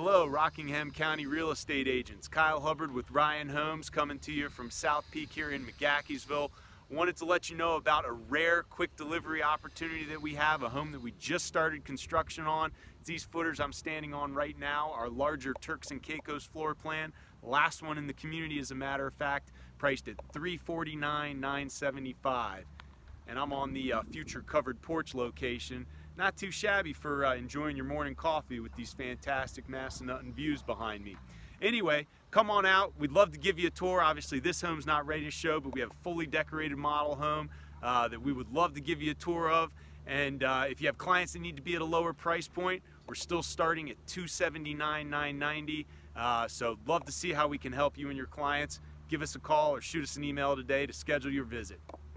Hello, Rockingham County real estate agents. Kyle Hubbard with Ryan Homes coming to you from South Peak here in McGaheysville. Wanted to let you know about a rare quick delivery opportunity that we have, a home that we just started construction on. It's these footers I'm standing on right now, our larger Turks and Caicos floor plan. Last one in the community as a matter of fact, priced at $349,975. And I'm on the uh, future covered porch location not too shabby for uh, enjoying your morning coffee with these fantastic Massanutten views behind me. Anyway, come on out. We'd love to give you a tour. Obviously, this home's not ready to show, but we have a fully decorated model home uh, that we would love to give you a tour of. And uh, if you have clients that need to be at a lower price point, we're still starting at $279,990. Uh, so love to see how we can help you and your clients. Give us a call or shoot us an email today to schedule your visit.